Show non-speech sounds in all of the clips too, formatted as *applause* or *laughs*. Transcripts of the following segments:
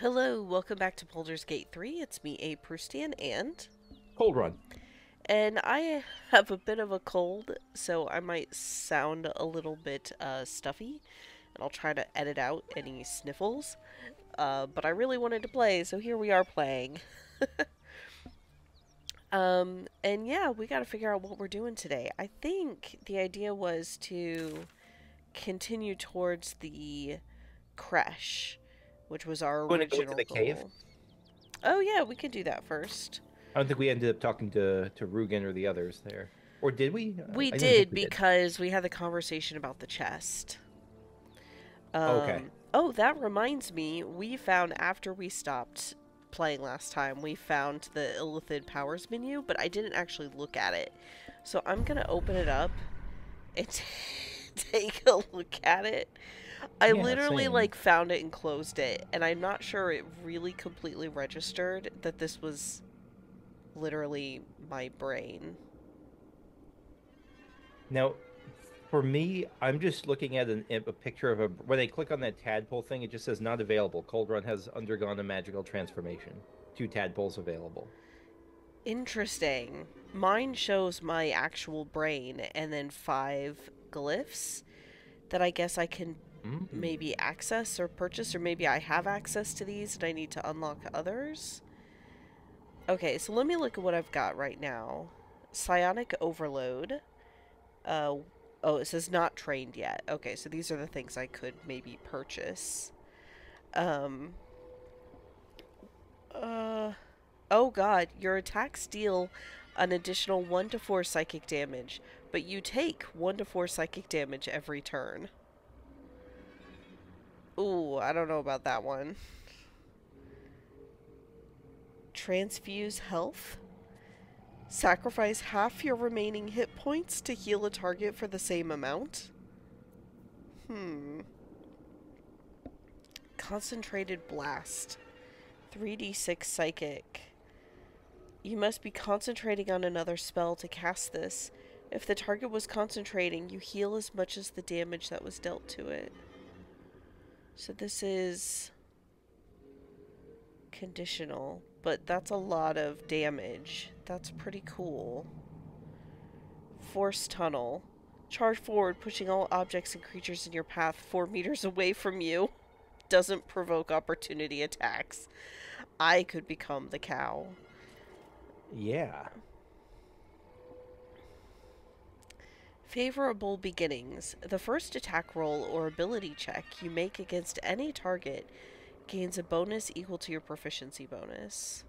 Hello, welcome back to Baldur's Gate 3. It's me, A. Prustian, and... Cold Run. And I have a bit of a cold, so I might sound a little bit uh, stuffy. And I'll try to edit out any sniffles. Uh, but I really wanted to play, so here we are playing. *laughs* um, and yeah, we gotta figure out what we're doing today. I think the idea was to continue towards the creche, which was our Wanna go original into the cave? Oh yeah, we could do that first. I don't think we ended up talking to to Rugan or the others there, or did we? We I didn't did think we because we had the conversation about the chest. Um, Okay. Oh, that reminds me. We found after we stopped playing last time, we found the Illithid powers menu, but I didn't actually look at it. So I'm gonna open it up and *laughs* take a look at it. I Yeah, literally same. like found it and closed it, and I'm not sure it really completely registered that this was literally my brain. Now, for me, I'm just looking at an, a picture of a. When I click on that tadpole thing, it just says not available. Cold Run has undergone a magical transformation. Two tadpoles available. Interesting. Mine shows my actual brain and then five glyphs that I guess I can Mm. maybe access or purchase, or maybe I have access to these and I need to unlock others. Okay, so let me look at what I've got right now. Psionic Overload. Uh, oh, it says not trained yet. Okay, so these are the things I could maybe purchase. Um. Uh. Oh god, your attacks deal an additional 1 to 4 psychic damage, but you take 1 to 4 psychic damage every turn. Ooh, I don't know about that one. Transfuse health. Sacrifice half your remaining hit points to heal a target for the same amount. Hmm. Concentrated blast. 3d6 psychic. You must be concentrating on another spell to cast this. If the target was concentrating, you heal as much as the damage that was dealt to it. So this is conditional, but that's a lot of damage. That's pretty cool. Force tunnel. Charge forward, pushing all objects and creatures in your path four meters away from you. *laughs* Doesn't provoke opportunity attacks. I could become the cow. Yeah. Favorable beginnings. The first attack roll or ability check you make against any target gains a bonus equal to your proficiency bonus.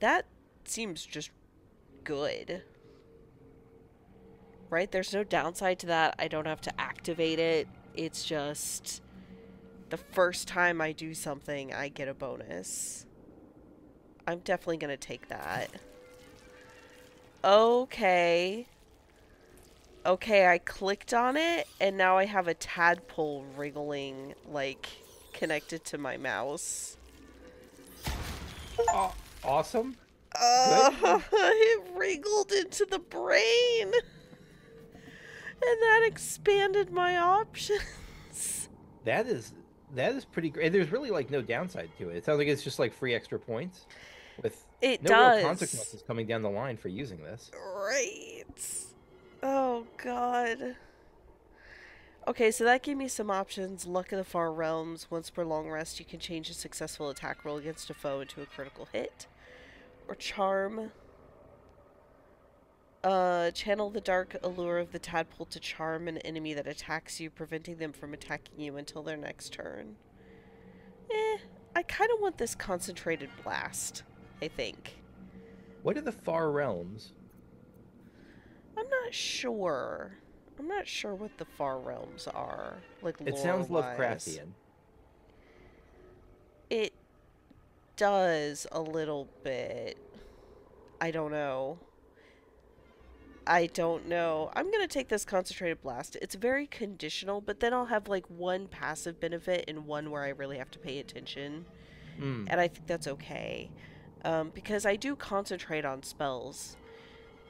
That seems just good. Right? There's no downside to that. I don't have to activate it. It's just the first time I do something, I get a bonus. I'm definitely going to take that. Okay. Okay, I clicked on it, and now I have a tadpole wriggling, like, connected to my mouse. Aw- awesome. Uh, *laughs* it wriggled into the brain! And that expanded my options. That is that is pretty great. There's really like no downside to it. It sounds like it's just like free extra points with It no does. real consequences coming down the line for using this. Right. Oh god. Okay, so that gave me some options. Luck of the Far Realms. Once per long rest, you can change a successful attack roll against a foe into a critical hit. Or Charm. Uh, channel the dark allure of the tadpole to charm an enemy that attacks you, preventing them from attacking you until their next turn. Eh, I kind of want this concentrated blast, I think. What are the far realms? I'm not sure. I'm not sure what the far realms are. Like It sounds. Lovecraftian. It does a little bit. I don't know. I don't know. I'm gonna take this concentrated blast. It's very conditional, but then I'll have like one passive benefit and one where I really have to pay attention, Mm. and I think that's okay, um, because I do concentrate on spells,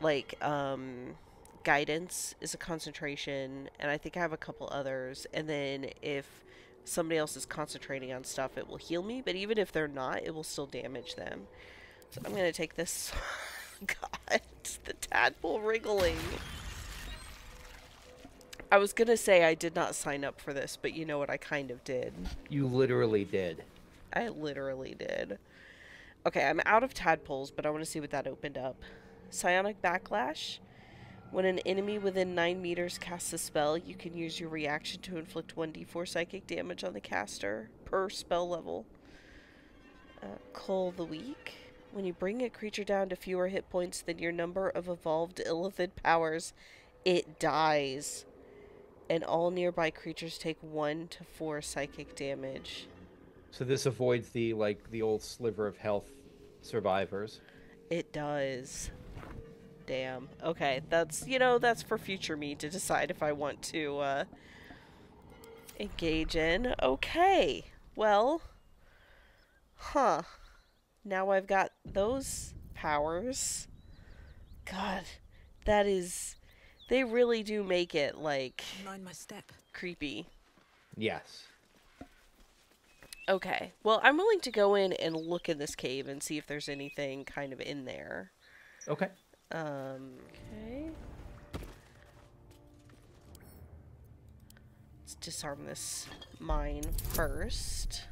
like um, guidance is a concentration, and I think I have a couple others. And then if somebody else is concentrating on stuff, it will heal me, but even if they're not, it will still damage them. So I'm gonna take this. *laughs* God, the tadpole wriggling. I was gonna say I did not sign up for this, but you know what? I kind of did. You literally did. I literally did. Okay, I'm out of tadpoles, but I want to see what that opened up. Psionic Backlash. When an enemy within 9 meters casts a spell, you can use your reaction to inflict 1d4 psychic damage on the caster per spell level. Uh, Cull the Weak. When you bring a creature down to fewer hit points than your number of evolved Illithid powers, it dies. And all nearby creatures take 1 to 4 psychic damage. So this avoids the like the old sliver of health survivors. It does. Damn. Okay, that's you know that's for future me to decide if I want to uh, engage in. Okay. Well. Huh. Now I've got those powers. God, that is. They really do make it like Mind my step. creepy. Yes. Okay. Well, I'm willing to go in and look in this cave and see if there's anything kind of in there. Okay. Um, okay. Let's disarm this mine first.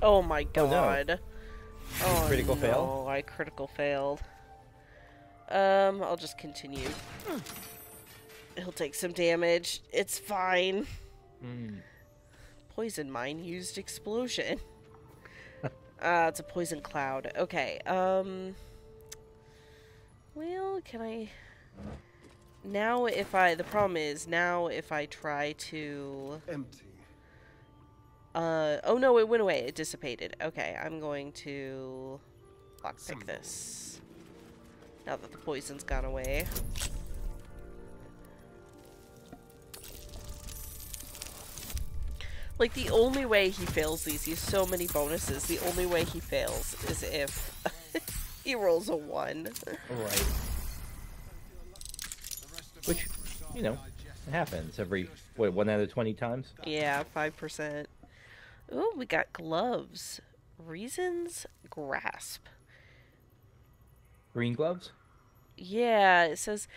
Oh my Oh, no. god. Oh, Critical no, fail? I critical failed. Um, I'll just continue. He'll take some damage. It's fine. Mm. Poison mine used explosion. *laughs* uh, it's a poison cloud. Okay. Um. Well, can I? Now, if I the problem is now if I try to. Empty. Uh oh no, it went away. It dissipated. Okay, I'm going to lockpick Symbol. this. Now that the poison's gone away. Like the only way he fails these, he has so many bonuses. The only way he fails is if *laughs* he rolls a one. Right. Which, you know, happens every what one out of twenty times. Yeah, five percent. Ooh, we got gloves. Reasons grasp. Green gloves. Yeah, it says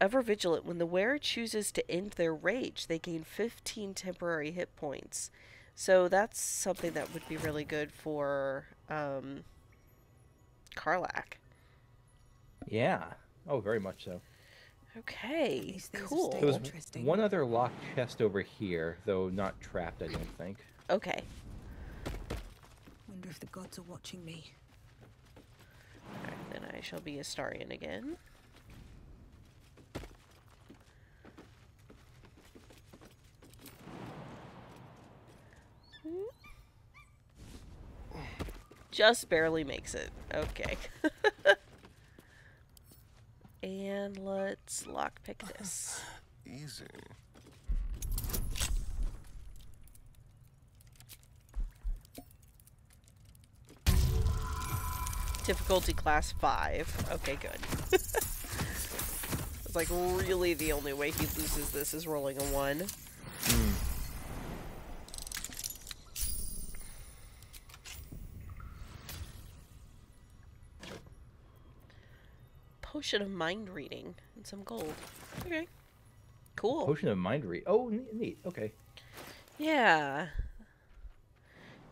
ever vigilant. When the wearer chooses to end their rage, they gain 15 temporary hit points. So that's something that would be really good for um, Karlach. Yeah. Oh, very much so. Okay, These things are cool. There was Interesting. one other locked chest over here, though not trapped. I don't think. Okay, Wonder if the gods are watching me. Alright, then I shall be Astarion again. Just barely makes it. Okay. *laughs* and let's lockpick this. *laughs* Easy. Difficulty class 5. Okay, good. *laughs* it's like really the only way he loses this is rolling a 1. Hmm. Potion of mind reading and some gold. Okay. Cool. Potion of mind read. Oh, neat. Okay. Yeah.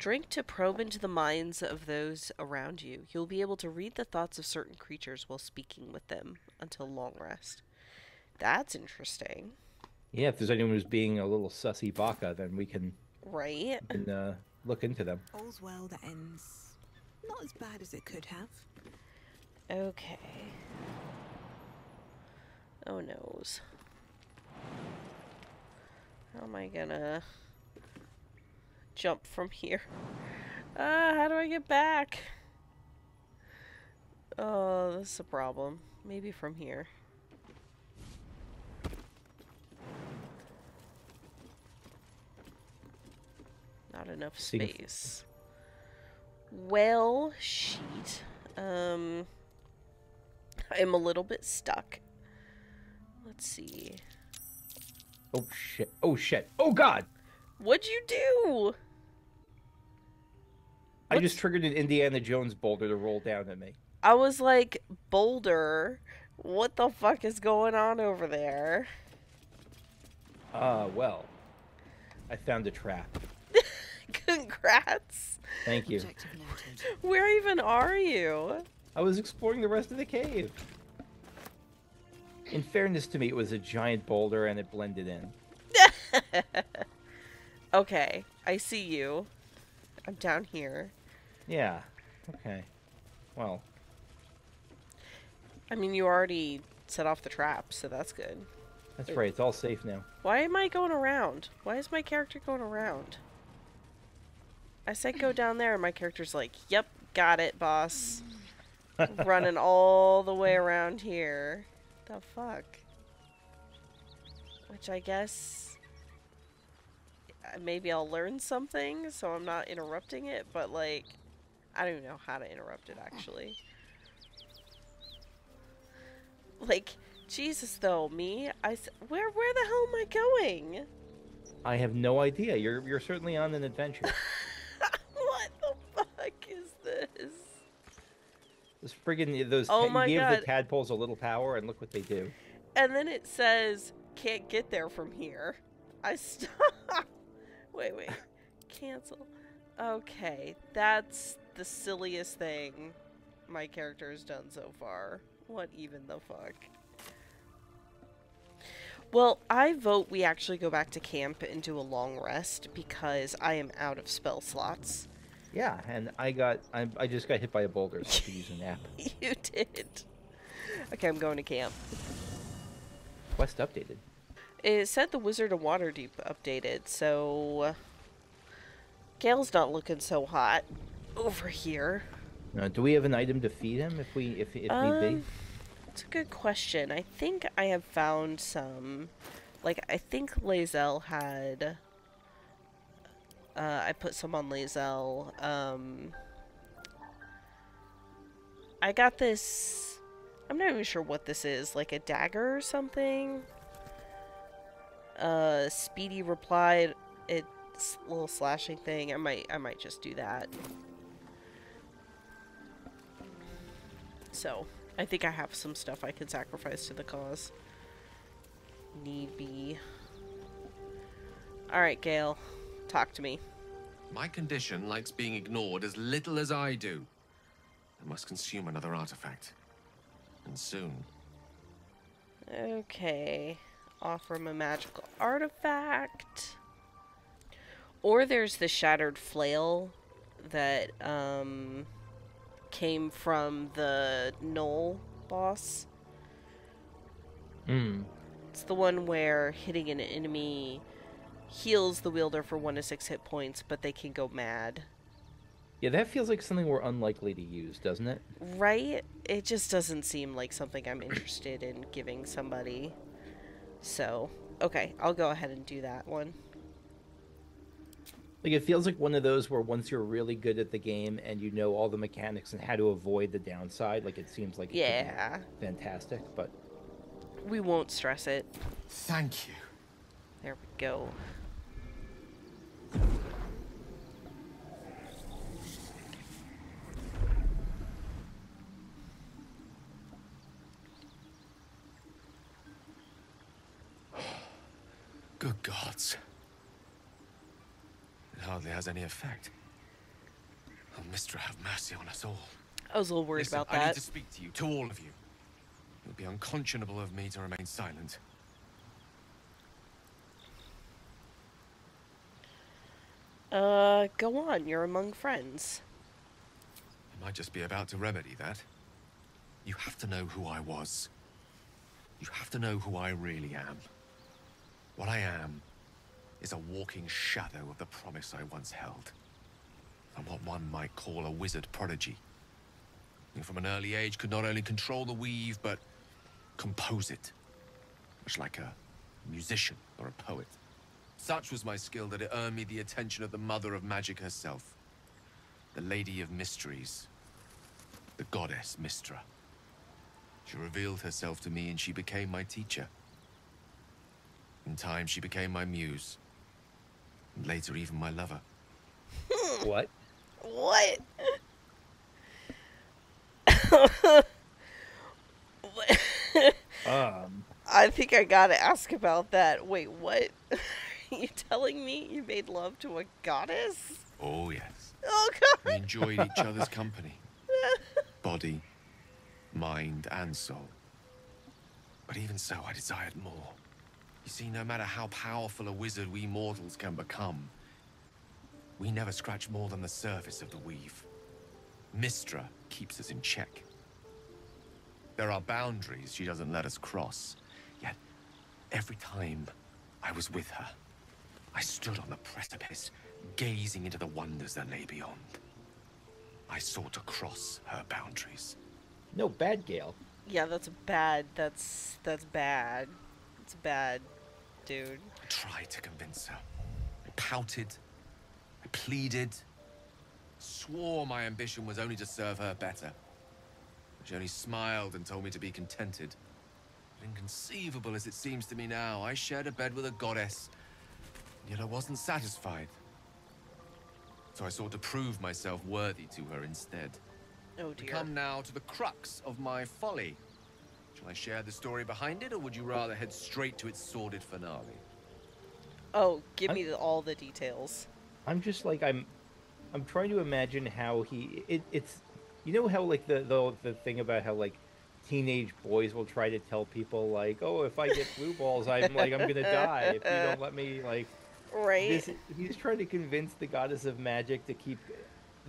Drink to probe into the minds of those around you. You'll be able to read the thoughts of certain creatures while speaking with them until long rest. That's interesting, Yeah. If there's anyone who's being a little sussy baka, then we can, right? can uh, look into them. All's well that ends not as bad as it could have. Okay. Oh noes. How am I gonna jump from here? Ah, how do I get back? Oh, this is a problem. Maybe from here. Not enough space. Well, sheet. Um. I'm a little bit stuck. Let's see. Oh shit! Oh shit! Oh god! What'd you do? I What's- just triggered an Indiana Jones boulder to roll down at me. I was like, Boulder, what the fuck is going on over there? Ah, well. I found a trap. *laughs* Congrats. Thank you. Objective noted. Where even are you? I was exploring the rest of the cave. In fairness to me, it was a giant boulder and it blended in. *laughs* Okay, I see you. I'm down here. Yeah. Okay. Well, I mean, you already set off the trap, so that's good. that's right. It's all safe now. Why am I going around? Why is my character going around? I said go down there, and my character's like, yep, got it, boss. *laughs* Running all the way around here. The fuck? Which I guess. Uh, Maybe I'll learn something, so I'm not interrupting it, but like. I don't even know how to interrupt it, actually. Like, Jesus, though, me, I. Where, where the hell am I going? I have no idea. You're you're certainly on an adventure. *laughs* what the fuck is this? This friggin' those Oh my gave God. the tadpoles a little power, and look what they do. And then it says, can't get there from here. I stop. *laughs* wait, wait. Cancel. Okay, that's the silliest thing my character has done so far. What even the fuck? Well, I vote we actually go back to camp and do a long rest because I am out of spell slots. Yeah, and I got I, I just got hit by a boulder, so I could use a nap. *laughs* you did. Okay, I'm going to camp. Quest updated. It said the Wizard of Waterdeep updated, so Gale's not looking so hot over here. Uh, do we have an item to feed him if we if if need Um, be? it's a good question. I think I have found some. Like I think Lae'zel had. Uh, I put some on Lae'zel. Um, I got this. I'm not even sure what this is. Like a dagger or something. Uh, Speedy Reply. It's a little slashing thing. I might. I might just do that. So, I think I have some stuff I can sacrifice to the cause. Need be. Alright, Gale. Talk to me. My condition likes being ignored as little as I do. I must consume another artifact. And soon. Okay. Offer him a magical artifact. Or there's the shattered flail that um came from the Gnoll boss. Hmm. It's the one where hitting an enemy heals the wielder for one to six hit points, but they can go mad. Yeah, that feels like something we're unlikely to use, doesn't it? Right? It just doesn't seem like something I'm interested in giving somebody. So, okay, I'll go ahead and do that one. Like it feels like one of those where once you're really good at the game and you know all the mechanics and how to avoid the downside, like it seems like it could be Yeah, fantastic. But we won't stress it. Thank you. There we go. Good gods. It hardly has any effect. Oh, Mystra, have mercy on us all. I was a little worried Listen, about that. I need to speak to you, to all of you. It would be unconscionable of me to remain silent. Uh, go on. You're among friends. I might just be about to remedy that. You have to know who I was. You have to know who I really am. What I am is a walking shadow of the promise I once held. I'm what one might call a wizard prodigy. Who from an early age could not only control the weave, but compose it. Much like a musician or a poet. Such was my skill that it earned me the attention of the mother of magic herself. The Lady of Mysteries. The goddess Mystra. She revealed herself to me and she became my teacher. In time, she became my muse. And later, even my lover. *laughs* What? What? *laughs* Um, I think I gotta ask about that. Wait, what? Are *laughs* you telling me you made love to a goddess? Oh, yes. Oh We enjoyed each other's company body, mind, and soul. But even so, I desired more. You see, no matter how powerful a wizard we mortals can become, we never scratch more than the surface of the weave. Mystra keeps us in check. There are boundaries she doesn't let us cross. Yet, every time I was with her, I stood on the precipice, gazing into the wonders that lay beyond. I sought to cross her boundaries. no, bad Gale. Yeah, that's bad. That's that's bad. It's bad, dude. I tried to convince her. I pouted. I pleaded. Swore my ambition was only to serve her better. She only smiled and told me to be contented. But inconceivable as it seems to me now, I shared a bed with a goddess, yet I wasn't satisfied. So I sought to prove myself worthy to her instead. Oh dear. come now to the crux of my folly. Shall I share the story behind it, or would you rather head straight to its sordid finale? Oh, give I'm- me the, all the details. I'm just like I'm I'm trying to imagine how he it, it's you know how like the, the the thing about how like teenage boys will try to tell people like oh if I get blue balls I'm like I'm gonna die if you don't let me like Right. this he's trying to convince the goddess of magic to keep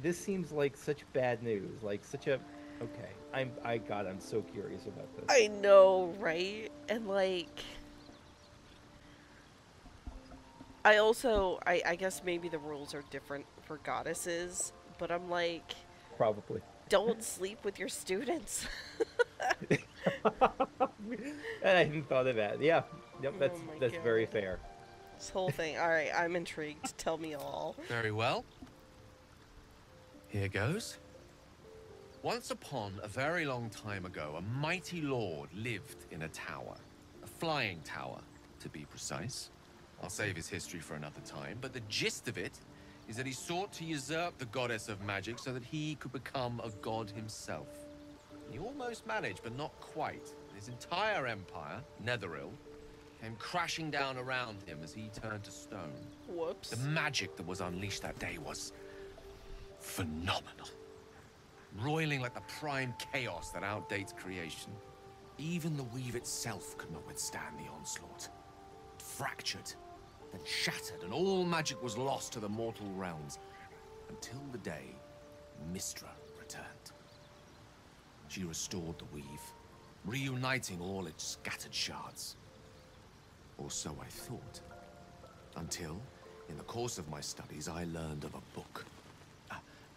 this seems like such bad news like such a okay I'm I God I'm so curious about this I know, right? And like I also I, I guess maybe the rules are different for goddesses, but I'm like, probably don't sleep with your students. *laughs* *laughs* I hadn't thought of that yeah yep that's Oh my that's very fair this whole *laughs* thing. Alright, I'm intrigued. Tell me all. Very well. Here goes. Once upon a very long time ago, a mighty lord lived in a tower. A flying tower, to be precise. I'll save his history for another time, but the gist of it is that he sought to usurp the goddess of magic so that he could become a god himself. He almost managed, but not quite. His entire empire, Netheril, came crashing down around him as he turned to stone. Whoops. The magic that was unleashed that day was phenomenal. Roiling like the prime chaos that outdates creation. Even the weave itself could not withstand the onslaught. It fractured, then shattered, and all magic was lost to the mortal realms. Until the day Mystra returned. She restored the weave, reuniting all its scattered shards. Or so I thought. Until, in the course of my studies, I learned of a book.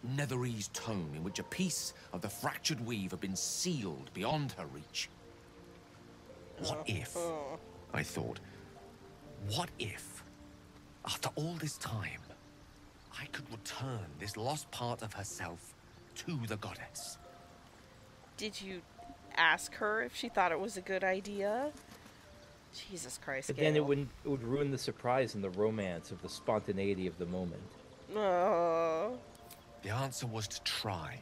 A Netherese tome in which a piece of the fractured weave had been sealed beyond her reach. What if, I thought, what if, after all this time, I could return this lost part of herself to the goddess? Did you ask her if she thought it was a good idea? Jesus Christ. But then it Gale. would it would ruin the surprise and the romance of the spontaneity of the moment. Oh. The answer was to try.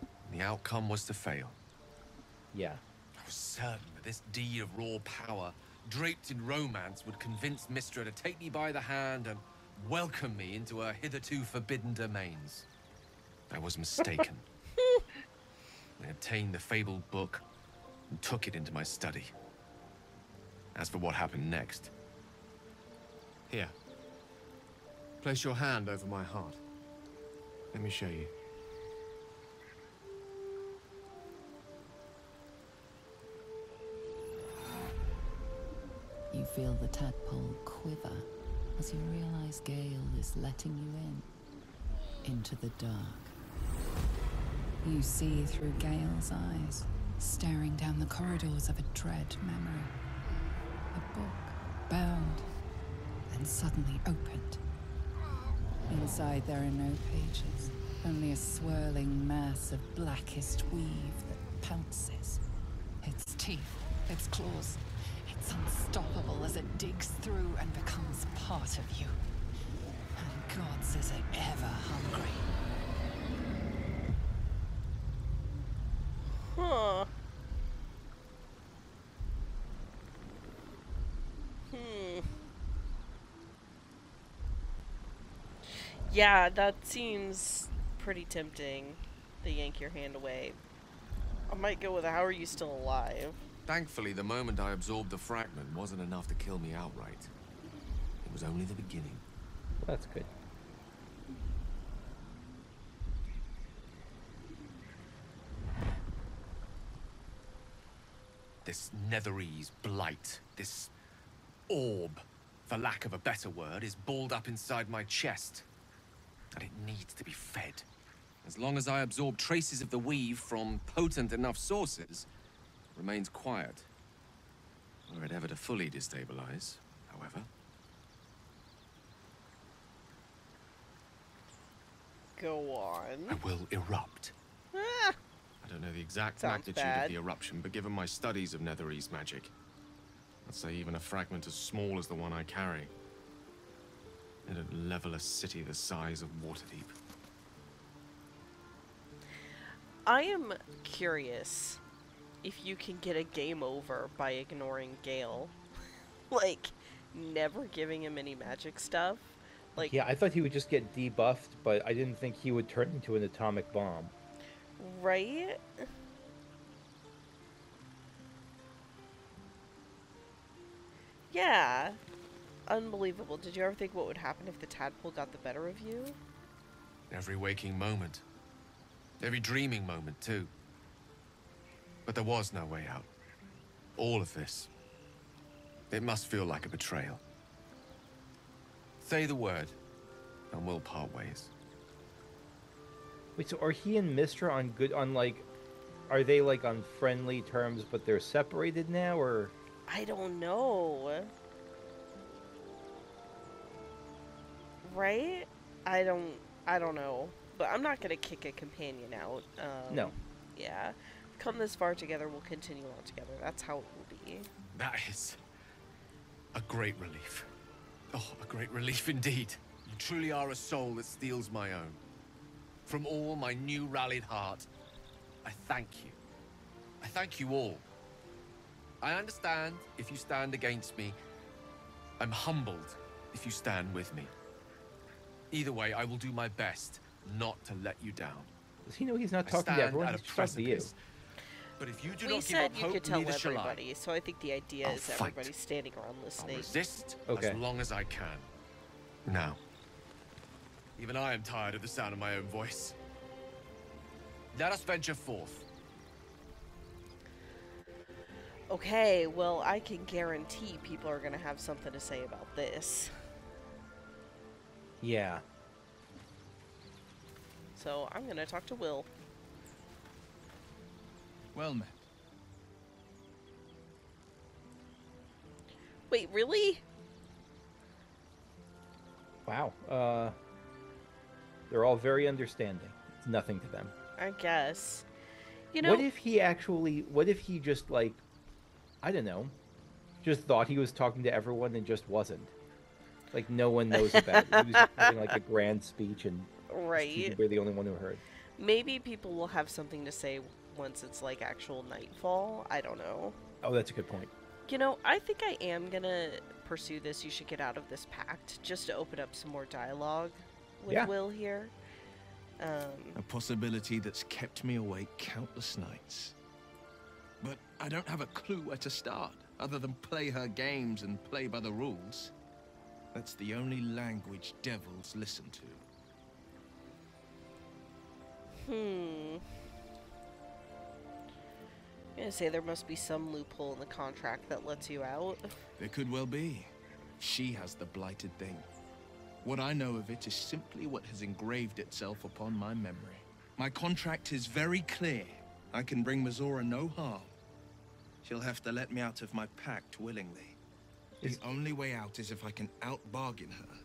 And The outcome was to fail. Yeah. I was certain that this deed of raw power, draped in romance, would convince Mystra to take me by the hand and welcome me into her hitherto forbidden domains. I was mistaken. *laughs* I obtained the fabled book and took it into my study. As for what happened next, here. Place your hand over my heart. Let me show you. You feel the tadpole quiver as you realize Gale is letting you in. Into the dark. You see through Gale's eyes, staring down the corridors of a dread memory. A book, bound, and suddenly opened. Inside there are no pages, only a swirling mass of blackest weave that pounces, Its teeth, its claws, it's unstoppable as it digs through and becomes part of you. And gods, is it ever hungry. Huh. Hmm. Yeah, that seems pretty tempting. To yank your hand away. I might go with how are you still alive? Thankfully, the moment I absorbed the fragment wasn't enough to kill me outright. It was only the beginning. That's good. This Netherese blight, this orb, for lack of a better word, is balled up inside my chest. And it needs to be fed. As long as I absorb traces of the weave from potent enough sources, it remains quiet. Were it ever to fully destabilize, however. Go on. I will erupt. Ah, I don't know the exact Sounds magnitude bad. of the eruption, but given my studies of Netherese magic, I'd say even a fragment as small as the one I carry, it'd level a city the size of Waterdeep. I am curious if you can get a game over by ignoring Gale. *laughs* like, never giving him any magic stuff. Like, yeah, I thought he would just get debuffed, but I didn't think he would turn into an atomic bomb. right? Yeah. Unbelievable. Did you ever think what would happen if the tadpole got the better of you? Every waking moment. Every dreaming moment, too. But there was no way out. All of this. It must feel like a betrayal. Say the word, and we'll part ways. Wait, so are he and Mystra on good on like are they like on friendly terms but they're separated now or I don't know. Right? I don't I don't know. But I'm not gonna kick a companion out. Um, No. Yeah. Come this far together, we'll continue on together. That's how it will be. That is a great relief. Oh, a great relief indeed. You truly are a soul that steals my own. From all my new rallied heart, I thank you. I thank you all. I understand if you stand against me. I'm humbled if you stand with me. Either way, I will do my best not to let you down. does he know he's not I talking to stand everyone? at a He's talking to you. But if you do we not give said up you hope, could tell neither shall everybody, so I think the idea I'll is fight. everybody standing around listening. I'll listening. resist Okay. as long as I can. Now, even I am tired of the sound of my own voice. Let us venture forth. Okay, well, I can guarantee people are gonna have something to say about this. Yeah. So I'm gonna talk to Wyll. Well met. Wait, really? Wow. Uh they're all very understanding. It's nothing to them. I guess. You know, what if he actually what if he just like I don't know, just thought he was talking to everyone and just wasn't? Like no one knows about it. He was just having like a grand speech and right? we're the only one who heard. Maybe people will have something to say once it's like actual nightfall. I don't know. Oh, that's a good point. You know, I think I am gonna pursue this. You should get out of this pact just to open up some more dialogue with Yeah. Wyll here. Um, A possibility that's kept me awake countless nights. But I don't have a clue where to start, other than play her games and play by the rules. That's the only language devils listen to. hmm. I'm gonna say there must be some loophole in the contract that lets you out. There could well be. She has the blighted thing. What I know of it is simply what has engraved itself upon my memory. My contract is very clear. I can bring Mizora no harm. She'll have to let me out of my pact willingly. Is- The only way out is if I can out-bargain her.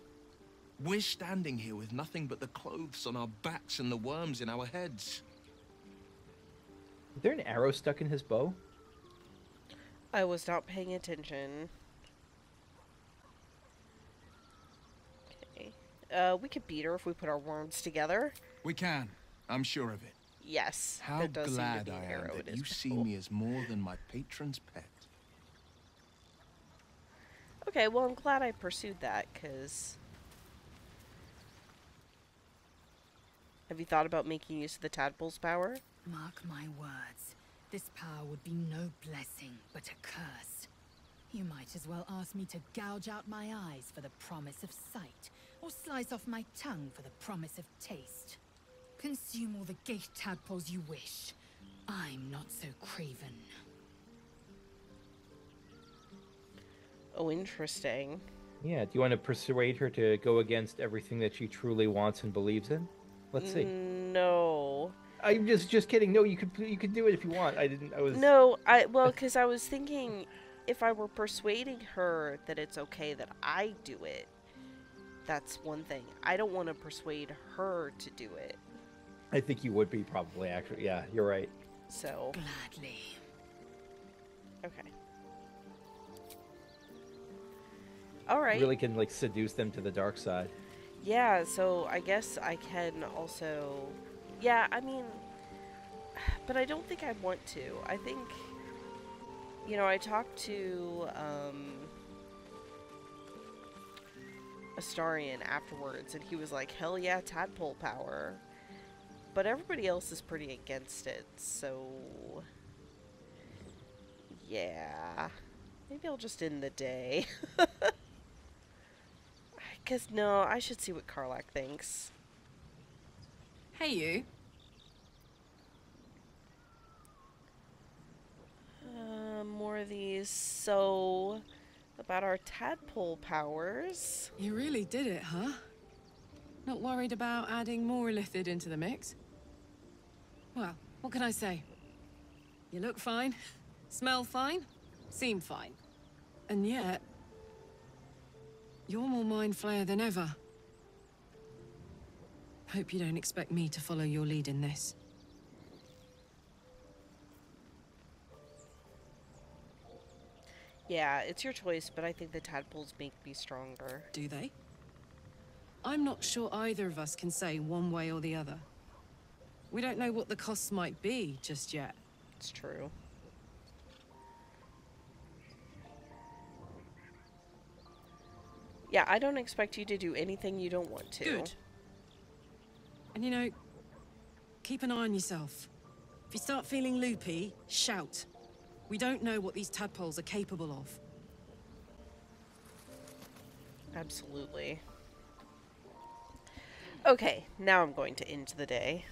We're standing here with nothing but the clothes on our backs and the worms in our heads. Is there an arrow stuck in his bow? I was not paying attention. Okay. Uh, we could beat her if we put our worms together. We can. I'm sure of it. Yes. How there does seem to glad be I an am arrow in that you see me as more than my patron's pet. Okay, well, I'm glad I pursued that, because... Have you thought about making use of the tadpole's power? Mark my words. This power would be no blessing, but a curse. You might as well ask me to gouge out my eyes for the promise of sight, or slice off my tongue for the promise of taste. Consume all the gate tadpoles you wish. I'm not so craven. Oh, interesting. Yeah. Do you want to persuade her to go against everything that she truly wants and believes in? Let's see. No. I'm just just kidding. No, you could you could do it if you want. I didn't. I was. No, I well, because I was thinking if I were persuading her that it's okay that I do it, that's one thing. I don't want to persuade her to do it. I think you would be probably actually. Yeah, you're right. So, Gladly. okay. All right. Really can like seduce them to the dark side. Yeah, so I guess I can also. Yeah, I mean. But I don't think I want to. I think. You know, I talked to. Um, Astarion afterwards, and he was like, hell yeah, tadpole power. But everybody else is pretty against it, so. Yeah. Maybe I'll just end the day. *laughs* Because, no, I should see what Karlach thinks. Hey, you. Uh, more of these. So, about our tadpole powers. You really did it, huh? Not worried about adding more Illithid into the mix? Well, what can I say? You look fine, smell fine, seem fine. And yet... You're more mind flayer than ever. Hope you don't expect me to follow your lead in this. Yeah, it's your choice, but I think the tadpoles make me stronger. Do they? I'm not sure either of us can say one way or the other. We don't know what the costs might be just yet. It's true. Yeah, I don't expect you to do anything you don't want to. Good. And you know, keep an eye on yourself. If you start feeling loopy, shout. We don't know what these tadpoles are capable of. Absolutely. Okay, now I'm going to end the day.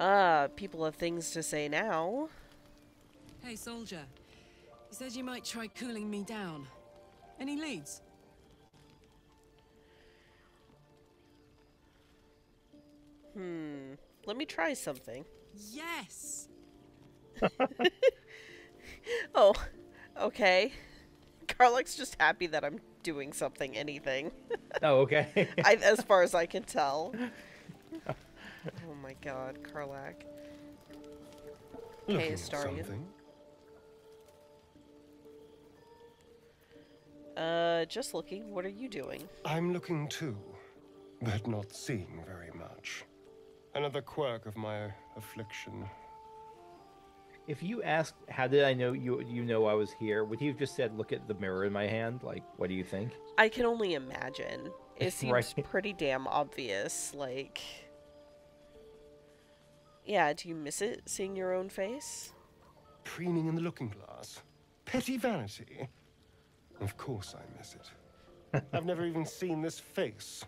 Ah, people have things to say now. Hey, soldier. He said you might try cooling me down. Any leads? Hmm. Let me try something. Yes! *laughs* Oh, okay. Karlach's just happy that I'm doing something, anything. Oh, okay. *laughs* I, as far as I can tell. *laughs* Oh my god, Karlach. Okay, Looking Astarion. something? Uh, just looking. What are you doing? I'm looking too, but not seeing very much. Another quirk of my affliction. if you asked, "How did I know you? You know I was here?" Would you have just said, "Look at the mirror in my hand"? Like, what do you think? I can only imagine. *laughs* It seems Right. pretty damn obvious. Like, yeah, do you miss it seeing your own face? Preening in the looking glass. Petty vanity. Of course I miss it. *laughs* I've never even seen this face.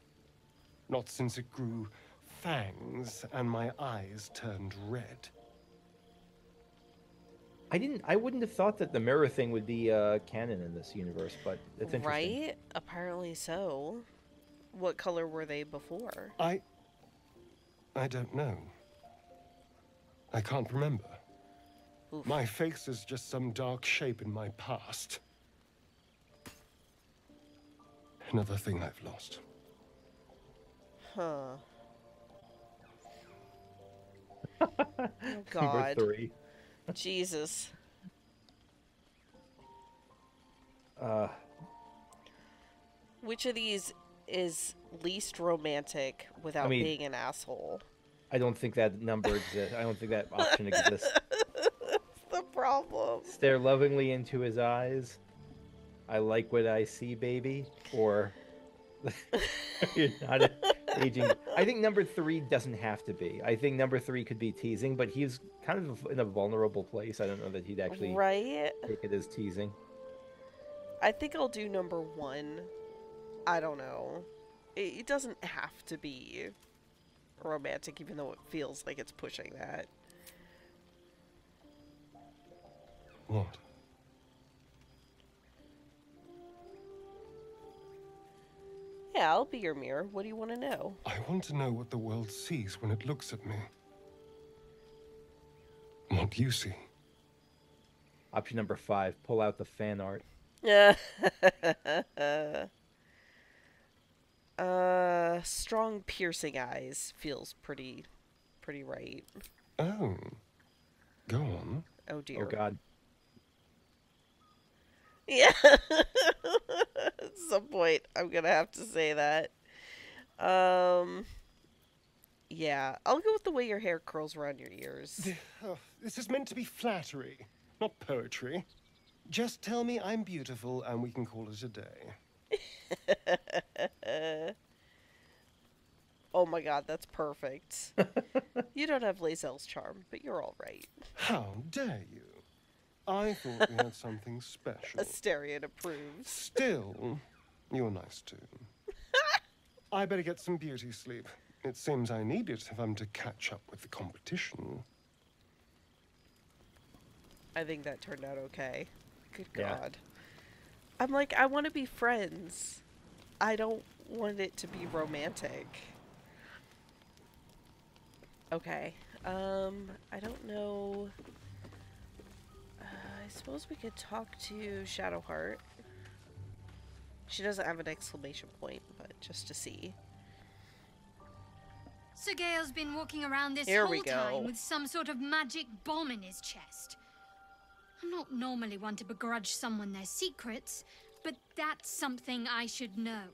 Not since it grew fangs and my eyes turned red. I didn't. I wouldn't have thought that the mirror thing would be uh, canon in this universe, but it's interesting. Right? Apparently so. What color were they before? I. I don't know. I can't remember. Oof. My face is just some dark shape in my past. Another thing I've lost. Huh. *laughs* Oh Number God. three. Jesus. *laughs* Uh, Which of these is least romantic without mean- being an asshole? I don't think that number exists. I don't think that option *laughs* exists. That's the problem. Stare lovingly into his eyes. I like what I see, baby. Or *laughs* you're not *laughs* aging. I think number three doesn't have to be. I think number three could be teasing, but he's kind of in a vulnerable place. I don't know that he'd actually Right? take it as teasing. I think I'll do number one. I don't know. It, it doesn't have to be romantic, even though it feels like it's pushing that. What? Yeah, I'll be your mirror. What do you want to know? I want to know what the world sees when it looks at me. What do you see? Option number five: pull out the fan art. *laughs* uh, strong piercing eyes feels pretty, pretty right. Oh. Go on. Oh dear. Oh God. Yeah. *laughs* At some point, I'm gonna have to say that. Um. Yeah, I'll go with the way your hair curls around your ears. Oh, this is meant to be flattery, not poetry. Just tell me I'm beautiful and we can call it a day. *laughs* oh my god, that's perfect. *laughs* you don't have Lae'zel's charm, but you're all right. How dare you? I thought we had something special. *laughs* Astarion approves. Still, you're nice too. *laughs* I better get some beauty sleep. It seems I need it if I'm to catch up with the competition. I think that turned out okay. Good Yeah. god. I'm like, I want to be friends. I don't want it to be romantic. Okay. Um, I don't know. I suppose we could talk to Shadowheart. She doesn't have an exclamation point, but just to see. Sir Gale's been walking around this Here whole we go. time with some sort of magic bomb in his chest. I'm not normally one to begrudge someone their secrets, but that's something I should know.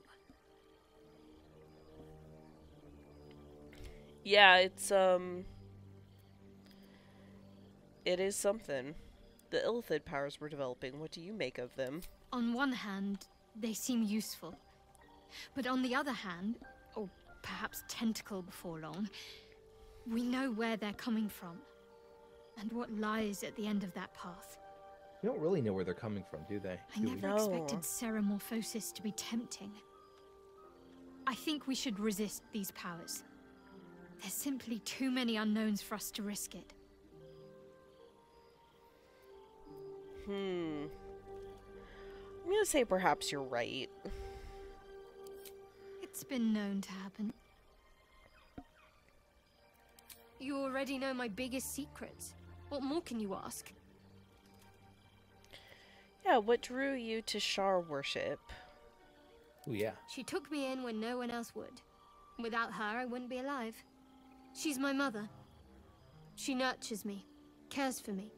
Yeah, it's, um. It is something. The Illithid powers we're developing, what do you make of them? On one hand, they seem useful. But on the other hand, or perhaps tentacle before long, we know where they're coming from. And what lies at the end of that path. We don't really know where they're coming from, do they? I Do never No. expected Ceremorphosis to be tempting. I think we should resist these powers. There's simply too many unknowns for us to risk it. Hmm. I'm gonna say perhaps you're right. It's been known to happen. You already know my biggest secrets. What more can you ask? Yeah, what drew you to Shar worship? Oh yeah. She took me in when no one else would. Without her, I wouldn't be alive. She's my mother. She nurtures me, cares for me,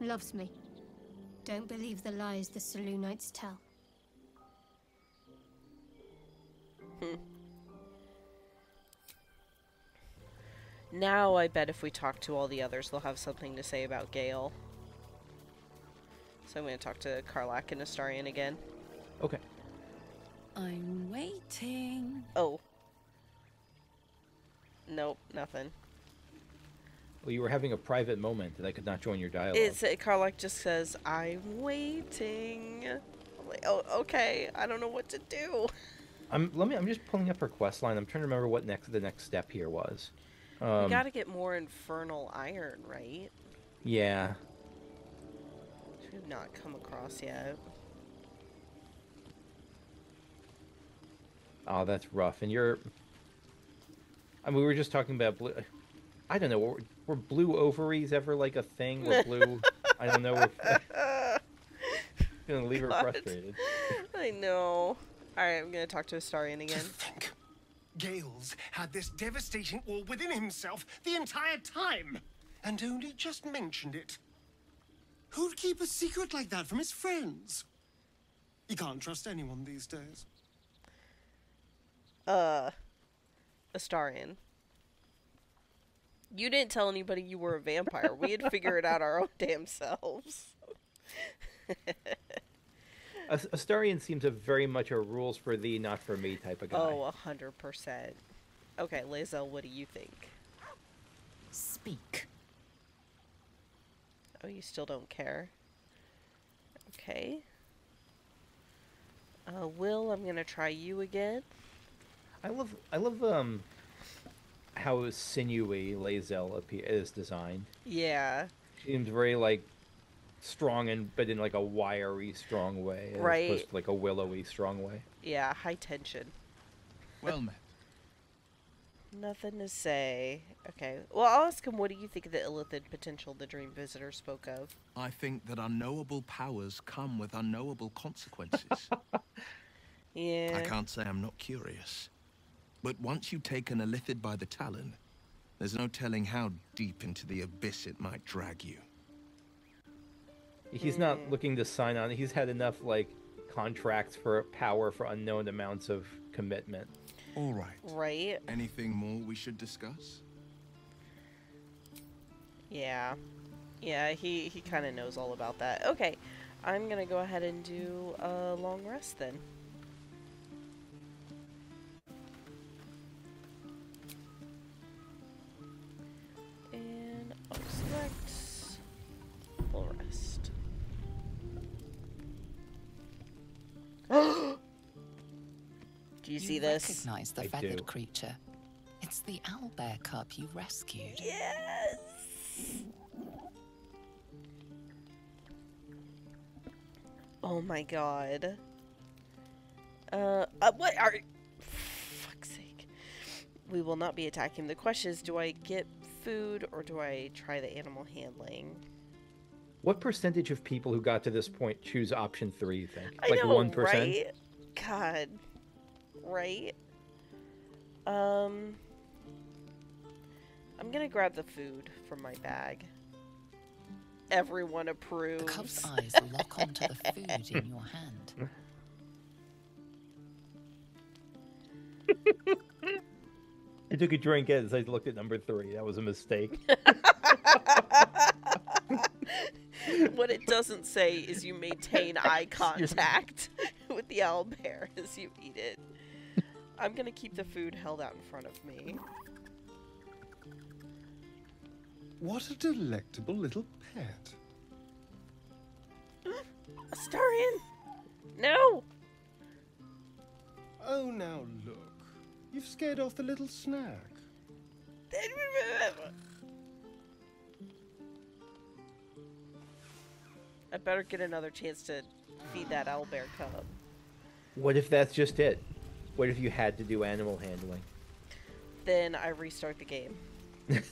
loves me. Don't believe the lies the Selûnites tell. Hmm. Now I bet if we talk to all the others, they'll have something to say about Gale. So I'm gonna talk to Karlach and Astarion again. Okay. I'm waiting. Oh. Nope, nothing. Well, you were having a private moment that I could not join your dialogue. It's uh, Karlach just says, "I'm waiting." I'm like, oh, okay. I don't know what to do. I'm let me. I'm just pulling up her quest line. I'm trying to remember what next the next step here was. Um, we gotta get more infernal iron, right? yeah. Which we've not come across yet. Oh, that's rough. And you're. I mean, we were just talking about blue. I don't know. Were, were blue ovaries ever like a thing? Were blue? *laughs* I don't know. We're *laughs* gonna leave her frustrated. I know. All right, I'm gonna talk to Astarion To again. think Gales had this devastating war within himself the entire time, and only just mentioned it. Who'd keep a secret like that from his friends? You can't trust anyone these days. Uh, Astarion. You didn't tell anybody you were a vampire. We had to figure it out our own *laughs* damn selves. *laughs* As- Astarion seems a very much a rules for thee, not for me type of guy. Oh, a hundred percent. Okay, Lae'zel, what do you think? Speak. Oh, you still don't care. Okay. Uh, Wyll, I'm gonna try you again. I love I love um how sinewy Lae'zel appe- is designed. Yeah. She seems very like strong and but in like a wiry strong way, as Right. opposed to like a willowy strong way. Yeah, high tension. Well met. *laughs* Nothing to say. Okay. Well, I'll ask him what do you think of the illithid potential the dream visitor spoke of? I think that unknowable powers come with unknowable consequences. *laughs* Yeah. I can't say I'm not curious. But once you take an illithid by the talon, there's no telling how deep into the abyss it might drag you. He's not looking to sign on. He's had enough like contracts for power for unknown amounts of commitment. All right. Right? Anything more we should discuss? Yeah. Yeah, he, he kind of knows all about that. Okay. I'm gonna go ahead and do a long rest then. See this? recognize the I feathered do. creature. It's the owlbear cub you rescued. Yes. Oh my god. Uh, uh what are? Fuck's sake. We will not be attacking. The question is, do I get food or do I try the animal handling? What percentage of people who got to this point choose option three? You think I like know, one percent? right? God, right? Um, I'm gonna grab the food from my bag. Everyone approves. The cub's *laughs* eyes lock onto the food in your hand. *laughs* I took a drink as I looked at number three. That was a mistake. *laughs* what it doesn't say is you maintain eye contact with the owl bear as you eat it. I'm gonna keep the food held out in front of me. What a delectable little pet. *gasps* Astarion! No! Oh, now look. You've scared off the little snack. I better get another chance to feed that owl bear cub. What if that's just it? What if you had to do animal handling? Then I restart the game. *laughs*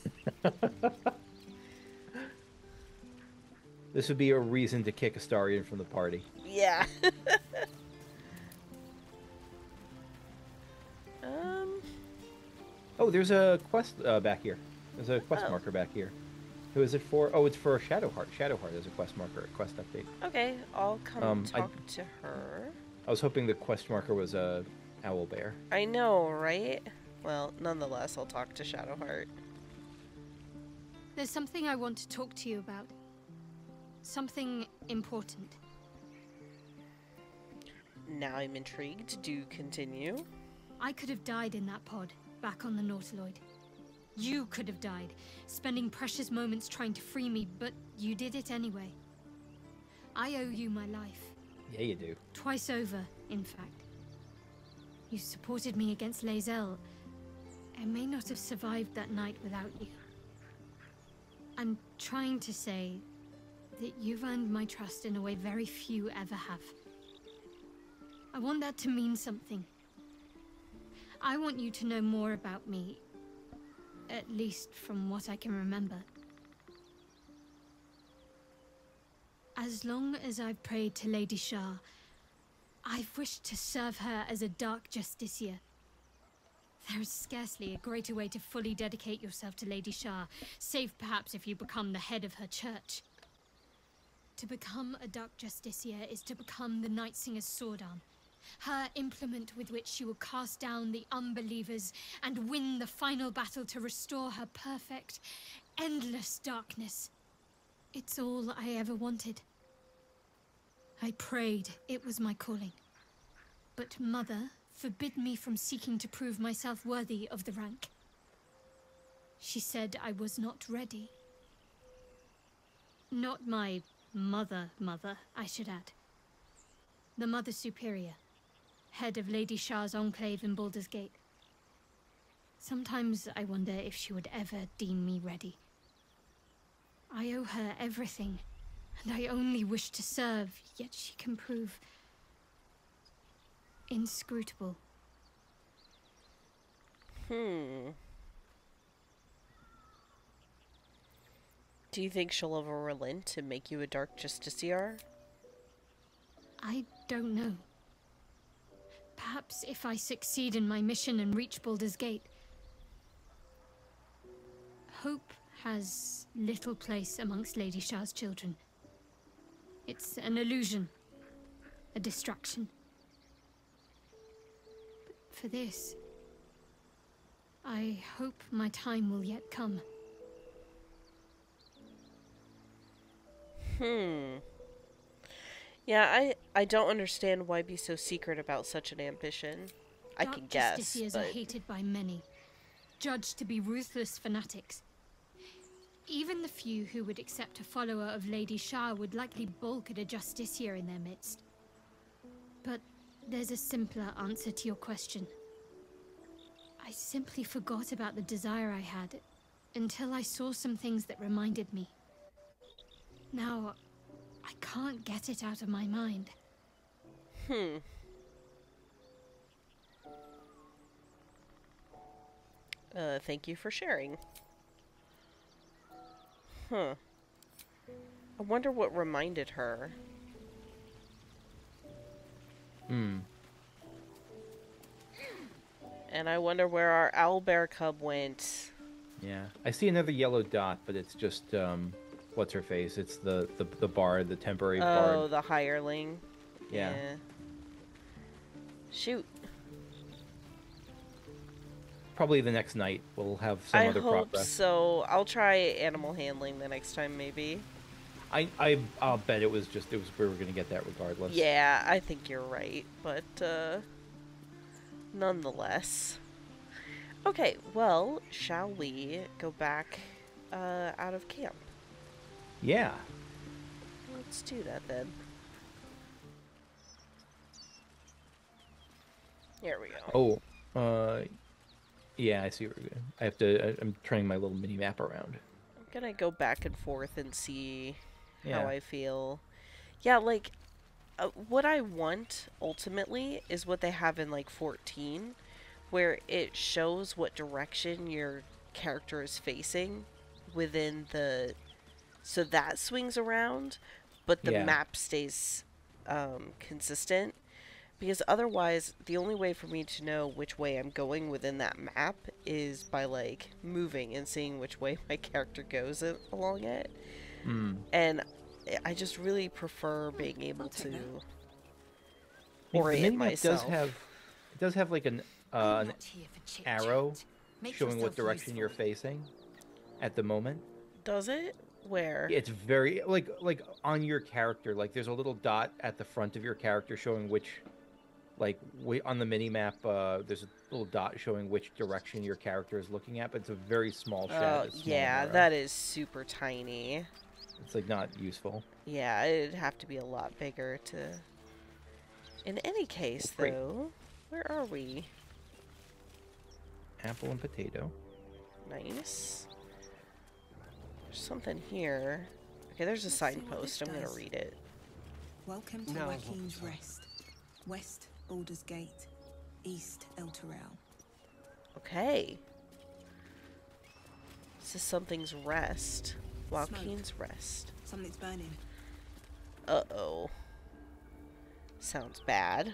This would be a reason to kick Astarion from the party. Yeah. *laughs* um. Oh, there's a quest uh, back here. There's a quest Oh. marker back here. Who is it for? Oh, it's for Shadowheart. Shadowheart is a quest marker, a quest update. Okay, I'll come Um, I- talk to her. I was hoping the quest marker was a owl bear. I know, right? Well, nonetheless, I'll talk to Shadowheart. There's something I want to talk to you about. Something important. Now I'm intrigued. Do continue. I could have died in that pod, back on the Nautiloid. You could have died, spending precious moments trying to free me, but you did it anyway. I owe you my life. Yeah, you do. Twice over, in fact. You supported me against Lae'zel. I may not have survived that night without you. I'm trying to say that you've earned my trust in a way very few ever have. I want that to mean something. I want you to know more about me, at least from what I can remember. As long as I've prayed to Lady Shar, I've wished to serve her as a dark justiciar. There is scarcely a greater way to fully dedicate yourself to Lady Shar, save perhaps if you become the head of her church. To become a Dark Justiciar is to become the Night Singer's sword arm, her implement with which she will cast down the unbelievers and win the final battle to restore her perfect, endless darkness. It's all I ever wanted. I prayed it was my calling. But Mother forbid me from seeking to prove myself worthy of the rank. She said I was not ready. Not my mother, mother, I should add. The Mother Superior, head of Lady Shar's enclave in Baldur's Gate. Sometimes I wonder if she would ever deem me ready. I owe her everything, and I only wish to serve, yet she can prove inscrutable. Hmm. Do you think she'll ever relent to make you a Dark Justiciar? I don't know. Perhaps if I succeed in my mission and reach Baldur's Gate. Hope has little place amongst Lady Shar's children. It's an illusion, a distraction. But for this, I hope my time will yet come. Hmm. Yeah, I I don't understand why be so secret about such an ambition. I Dark can guess, but are hated by many, judged to be ruthless fanatics. Even the few who would accept a follower of Lady Shar would likely balk at a justiciar in their midst. But there's a simpler answer to your question. I simply forgot about the desire I had until I saw some things that reminded me. Now, I can't get it out of my mind. hmm. Uh, thank you for sharing. Huh. I wonder what reminded her. Hmm. And I wonder where our owl bear cub went. Yeah. I see another yellow dot, but it's just um, what's her face? It's the the the bard, the temporary bar. Oh, bard. the hireling. Yeah. Shoot. Probably the next night we'll have some I other hope progress. so. I'll try animal handling the next time, maybe. I I I'll bet it was just it was we were gonna get that regardless. Yeah, I think you're right, but uh, nonetheless. Okay, well, shall we go back uh, out of camp? Yeah. Let's do that then. There we go. Oh. Uh. Yeah, I see where we're going. I have to. I, I'm turning my little mini map around. I'm gonna go back and forth and see Yeah. how I feel. Yeah, like uh, what I want ultimately is what they have in like 14, where it shows what direction your character is facing within the. So that swings around, but the Yeah. map stays um, consistent. Because otherwise, the only way for me to know which way I'm going within that map is by like moving and seeing which way my character goes a- along it. Hmm. And I- I just really prefer being able to I mean, orient myself. does have it does have like an uh, an arrow Make showing what yourself direction you're facing at the moment. Does it? Where? It's very like like on your character. Like there's a little dot at the front of your character showing which, like wi- on the mini map. Uh, there's a little dot showing which direction your character is looking at, but it's a very small shadow. Oh, yeah, arrow. that is super tiny. It's like not useful. Yeah, it'd have to be a lot bigger to. In any case, Great. though, where are we? Apple and potato. Nice. There's something here. Okay, there's a Let's signpost. I'm gonna read it. Welcome to Now what, Waukeen's? Rest. West Baldur's Gate. East Elturel. Okay. This is something's rest. Waukeen's rest. Something's burning. Uh oh. Sounds bad.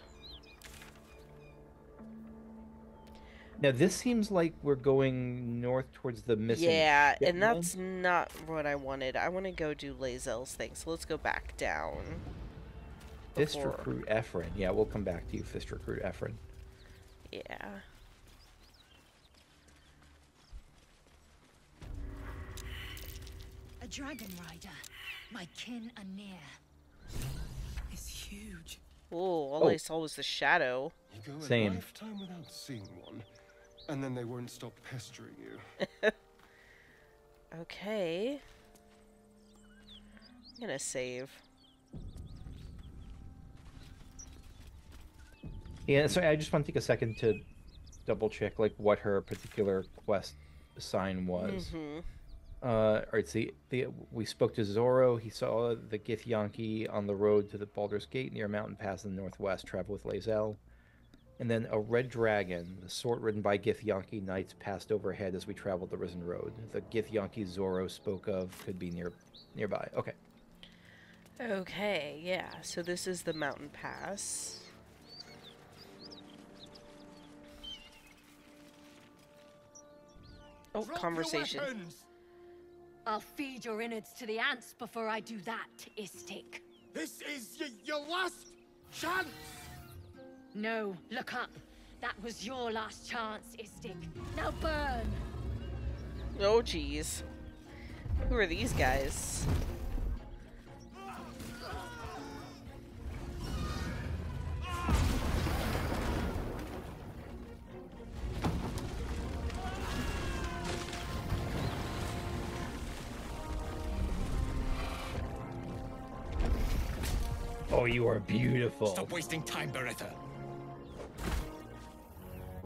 Now this seems like we're going north towards the missing. Yeah, and that's not what I wanted. I want to go do Lae'zel's thing, so let's go back down. Fist before- recruit Ephron. Yeah, we'll come back to you, Fist recruit Ephron. Yeah. A dragon rider. My kin are near. It's huge. Oh, all Oh. I saw was the shadow. You go a Same. lifetime without seeing one, and then they won't stop pestering you. *laughs* Okay. I'm gonna save. Yeah, so I just want to take a second to double check like what her particular quest sign was. hmm Uh, all right, see, the, we spoke to Zorru. He saw the Githyanki on the road to the Baldur's Gate near a mountain pass in the northwest. Traveled with Lae'zel. And then a red dragon, the sword ridden by Githyanki knights, passed overhead as we traveled the Risen Road. The Githyanki Zorru spoke of could be near nearby. Okay. Okay, yeah. So this is the mountain pass. Oh, conversation. I'll feed your innards to the ants before I do that, Istik. This is your last chance! No, look up. That was your last chance, Istik. Now burn! Oh, jeez. Who are these guys? You are beautiful. Stop wasting time, Baretha.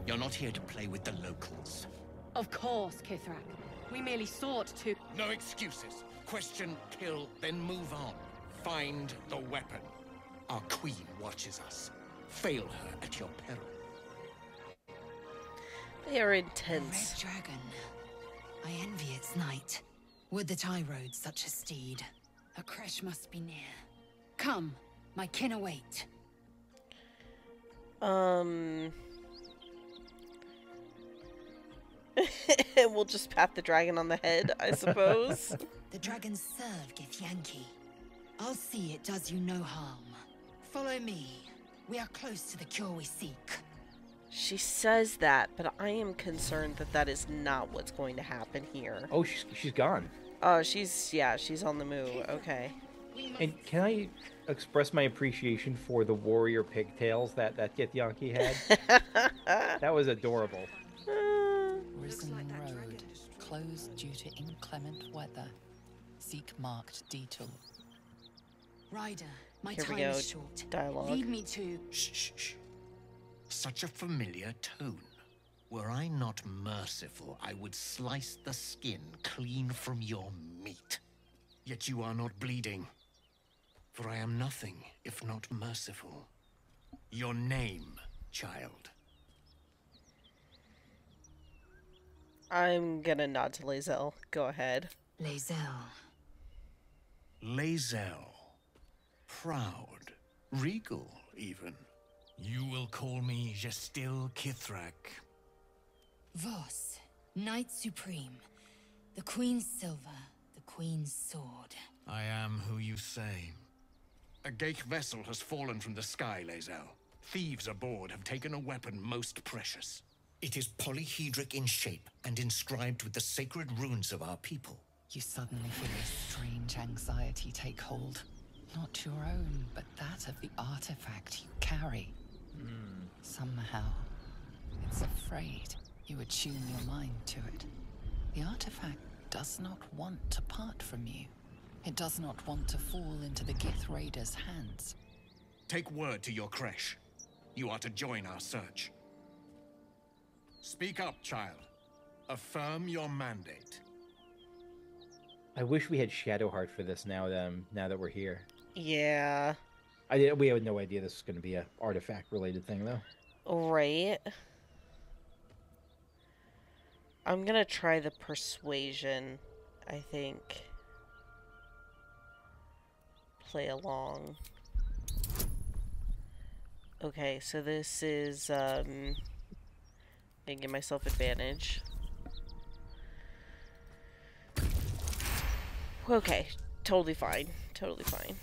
You're not here to play with the locals. Of course, Kithrak. We merely sought to. No excuses. Question, kill, then move on. Find the weapon. Our queen watches us. Fail her at your peril. They are A intense. red dragon. I envy its knight. Would that I rode such a steed. A creche must be near. Come, my kin await. Um. *laughs* we'll just pat the dragon on the head, I *laughs* suppose. The dragons serve Githyanki. I'll see it does you no harm. Follow me. We are close to the cure we seek. she says that, but I am concerned that that is not what's going to happen here. Oh, she's, she's gone. Oh, she's yeah, she's on the move. Okay. And can I express my appreciation for the warrior pigtails that that Githyanki had? *laughs* that was adorable. Risen Road, closed due to inclement weather. Seek marked detour. Rider, my Here we time go. is short. Dialogue. Lead me to. Shh, shh, shh. Such a familiar tone. Were I not merciful, I would slice the skin clean from your meat. Yet you are not bleeding. For I am nothing if not merciful. Your name, child. I'm gonna nod to Lae'zel. Go ahead. Lae'zel. Lae'zel. Proud. Regal, even. You will call me Gestil Kithrak. Vos, Knight Supreme. The Queen's silver, the Queen's sword. I am who you say. A Ghaik vessel has fallen from the sky, Lae'zel. Thieves aboard have taken a weapon most precious. It is polyhedric in shape and inscribed with the sacred runes of our people. You suddenly feel a strange anxiety take hold. Not your own, but that of the artifact you carry. Somehow, it's afraid you attune your mind to it. The artifact does not want to part from you. It does not want to fall into the Gith Raiders' hands. Take word to your creche. You are to join our search. Speak up, child. Affirm your mandate. I wish we had Shadowheart for this now that um, now that we're here. Yeah. I did, we had no idea this was going to be a artifact related thing though. Right. I'm gonna try the persuasion, I think. Play along. Okay, so this is um And give myself advantage. Okay, totally fine. Totally fine.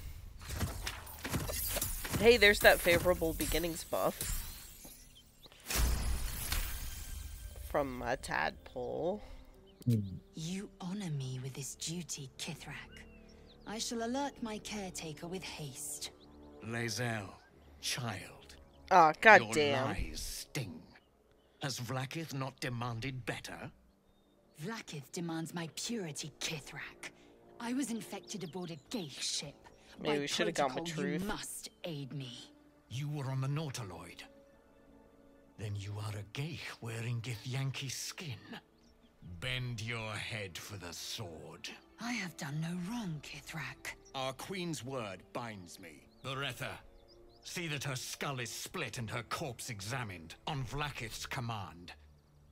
Hey, there's that favorable beginnings buff. From a tadpole. You honor me with this duty, Kithrak. I shall alert my caretaker with haste. Lae'zel, child. Ah, Your goddamn. lies sting. Has Vlaakith not demanded better? Vlaakith demands my purity, Kithrak. I was infected aboard a Ghaik ship. Maybe By we should have gone with truth. You must aid me. You were on the Nautiloid. Then you are a Ghaik wearing Githyanki's skin. Bend your head for the sword. I have done no wrong, Kithrak. Our queen's word binds me. Baretha, see that her skull is split and her corpse examined, on Vlaakith's command.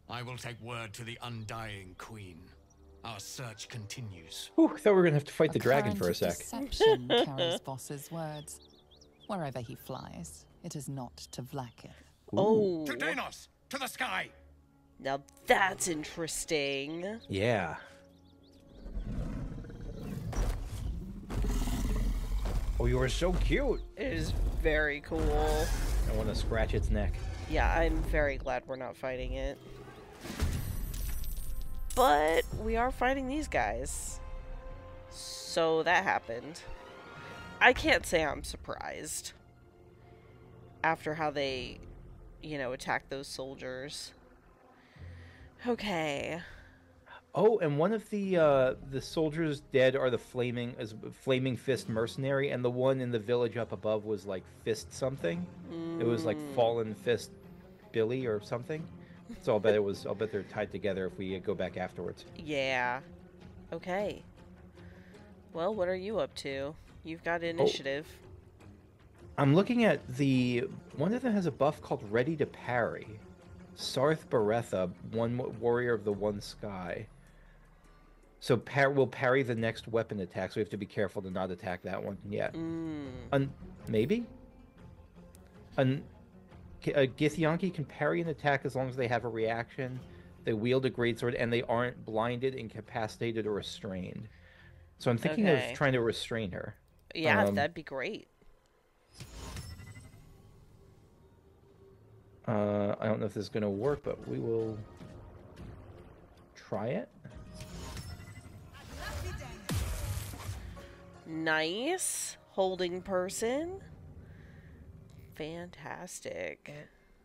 I will take word to the Undying Queen. Our search continues. Ooh, I thought we were gonna have to fight the dragon for a sec. Deception *laughs* carries Boss's words. Wherever he flies, it is not to Vlakith. Oh. To Danos! To the sky! Now that's interesting. Yeah. Oh, you are so cute. It is very cool. I want to scratch its neck. Yeah, I'm very glad we're not fighting it. But we are fighting these guys. So that happened. I can't say I'm surprised. After how they, you know, attacked those soldiers. Okay. Oh, and one of the uh, the soldiers dead are the flaming as flaming fist mercenary, and the one in the village up above was like fist something. It was like Mm. fallen fist Billy or something. So I'll bet it was. I'll bet they're tied together if we go back afterwards. Yeah. Okay. Well, what are you up to? You've got initiative. I'm looking at the one of them has a buff called Ready to Parry. Sarth Baretha, one warrior of the one sky. So par- will parry the next weapon attack. So we have to be careful to not attack that one yet. Mm. Un- maybe. An- a Githyanki can parry an attack as long as they have a reaction. They wield a greatsword and they aren't blinded, incapacitated, or restrained. So I'm thinking Okay. of trying to restrain her. Yeah, Um, that'd be great. Uh, I don't know if this is going to work, but we will try it. Nice. Holding person. Fantastic.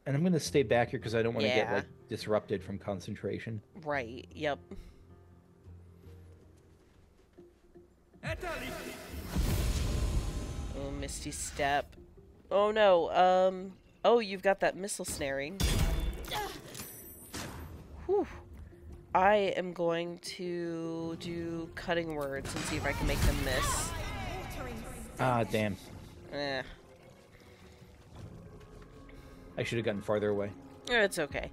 And I'm going to stay back here because I don't want to get like disrupted from concentration. Right, yep. Oh, Misty Step. Oh no, um... Oh, you've got that missile snaring. Whew. I am going to do cutting words and see if I can make them miss. Ah, damn. Eh, I should have gotten farther away. it's okay.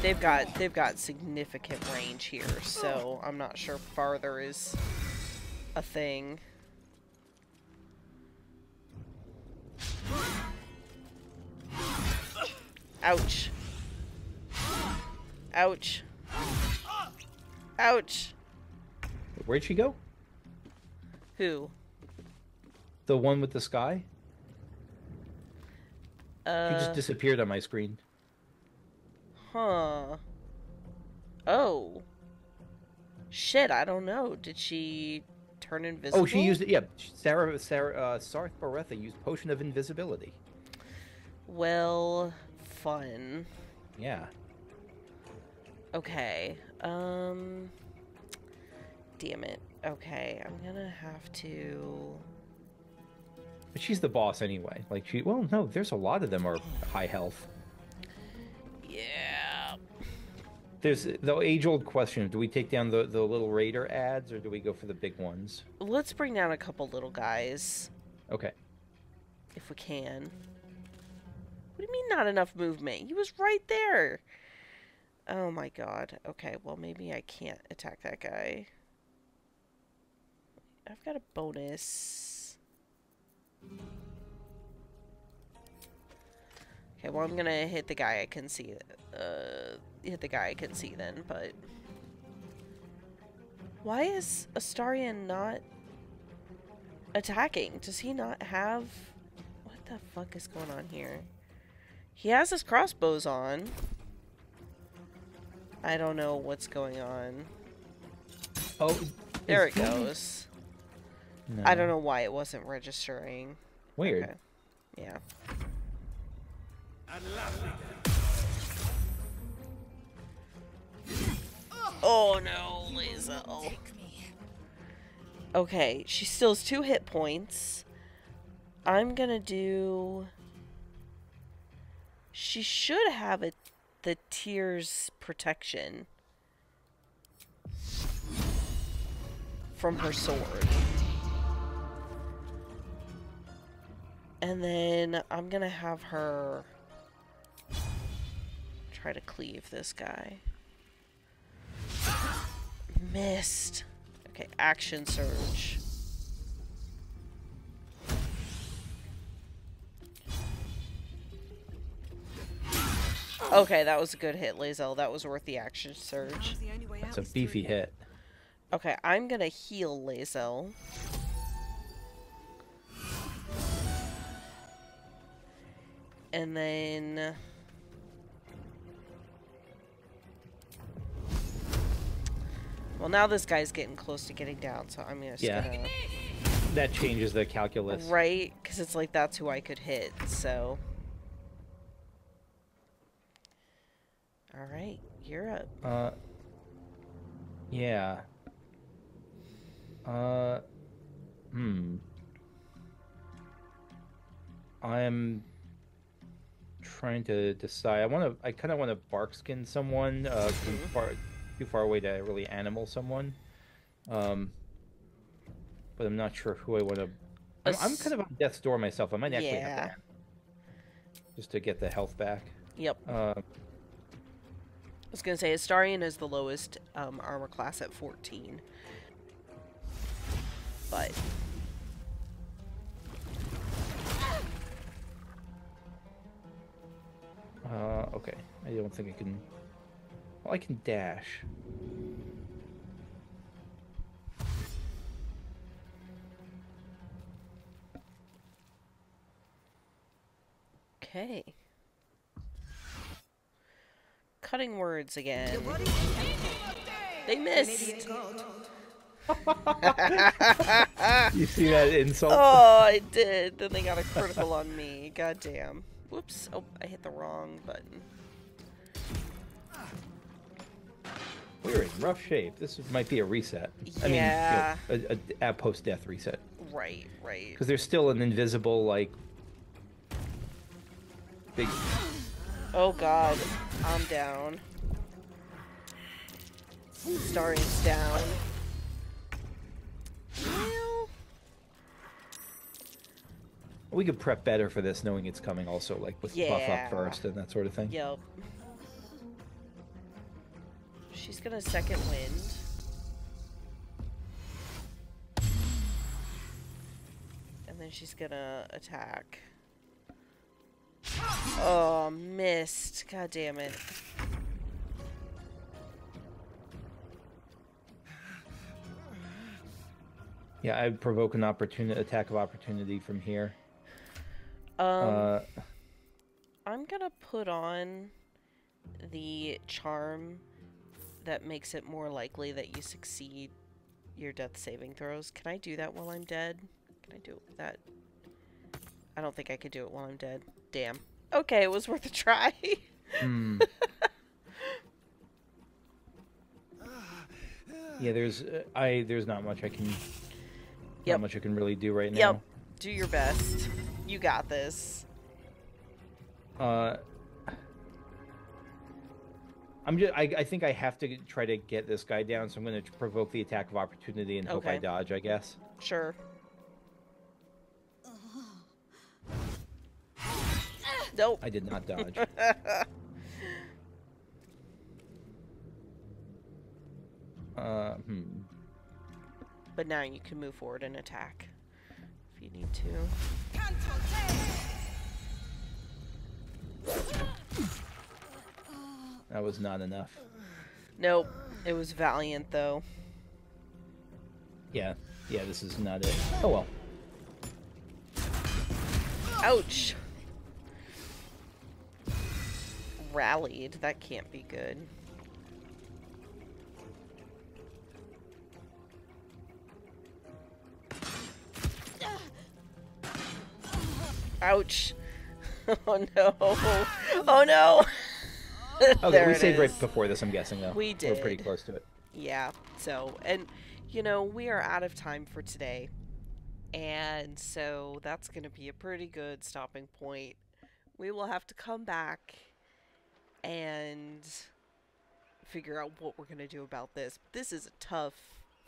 They've got they've got significant range here, so I'm not sure farther is a thing. Ouch. Ouch. Ouch. Where'd she go? Who? The one with the sky? She Uh, just disappeared on my screen. huh. Oh. Shit, I don't know. Did she turn invisible? Oh, she used it. Yeah, Sarah, Sarah, uh, Sarth Baretha used potion of invisibility. Well, fun. Yeah. Okay. Um. Damn it. Okay, I'm gonna have to. But she's the boss anyway. Like she. Well, no, there's a lot of them are high health. Yeah. There's the age-old question: Do we take down the the little raider ads or do we go for the big ones? Let's bring down a couple little guys Okay. if we can. What do you mean not enough movement? He was right there. Oh my god. Okay, well maybe I can't attack that guy. I've got a bonus. Okay, well I'm gonna hit the guy I can see. Uh, hit the guy I can see then, but why is Astarion not attacking? Does he not have? What the fuck is going on here? He has his crossbows on. I don't know what's going on. Oh, there it goes. No. I don't know why it wasn't registering. Weird. Okay. Yeah. Oh no, Lae'zel. Okay, she still has two hit points. I'm gonna do. She should have it, the tears protection from her sword. And then I'm gonna have her try to cleave this guy. Missed. Okay, action surge. Okay, that was a good hit, Lae'zel. That was worth the action surge. It's a beefy hit. Okay, I'm gonna heal Lae'zel. And then... Well, now this guy's getting close to getting down, so I'm just Yeah. gonna... That changes the calculus. Right? Because it's like, that's who I could hit, so... Alright, you're up. Uh. Yeah. Uh. Hmm. I'm trying to decide. I want to. I kind of want to barkskin someone. Uh, too far, too far away to really animal someone. Um. But I'm not sure who I want to. I'm, I'm kind of on death's door myself. I might actually have Yeah. to. Just to get the health back. Yep. Uh, I was gonna say Astarion is the lowest um, armor class at 14. But Uh, okay. I don't think I can. Well, I can dash. okay. Cutting words again. They missed. *laughs* You see that insult? Oh, I did. Then they got a critical on me. God damn. Whoops. Oh, I hit the wrong button. We're in rough shape. This might be a reset. I Yeah. mean, you know, a, a, a post-death reset. Right, right. Because there's still an invisible, like, big. Oh god. I'm down. Starion's down. We could prep better for this, knowing it's coming. Also, like with buff up first and that sort of thing. Yep. She's gonna second wind. And then she's gonna attack. Oh, missed. God damn it. Yeah, I'd provoke an opportunity attack of opportunity from here. Um, uh, I'm gonna put on the charm that makes it more likely that you succeed your death saving throws. Can I do that while I'm dead? Can I do that? I don't think I could do it while I'm dead. Damn. Okay, it was worth a try. hmm. *laughs* yeah, there's uh, I there's not much I can. Yep. Not much I can really do right now. Yep. Do your best. You got this. Uh, I'm just. I, I think I have to try to get this guy down, so I'm going to provoke the attack of opportunity and hope I dodge. I guess. Sure. Nope. I did not dodge. *laughs* uh, hmm. but now you can move forward and attack if you need to. That was not enough. Nope. It was Valiant, though. Yeah, yeah, this is not it. Oh well. Ouch. Rallied. That can't be good. Ouch. *laughs* Oh no. Oh no. *laughs* Okay, we saved right before this. I'm guessing though. We did. We're pretty close to it. Yeah, so, and, you know, we are out of time for today. And so that's going to be a pretty good stopping point. We will have to come back and figure out what we're going to do about this. This is a tough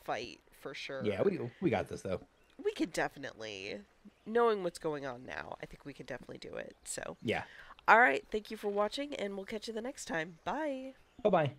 fight for sure. Yeah, we we got this though. we could definitely, knowing what's going on now, I think we could definitely do it. So, Yeah. all right, thank you for watching, and we'll catch you the next time. Bye. Bye bye.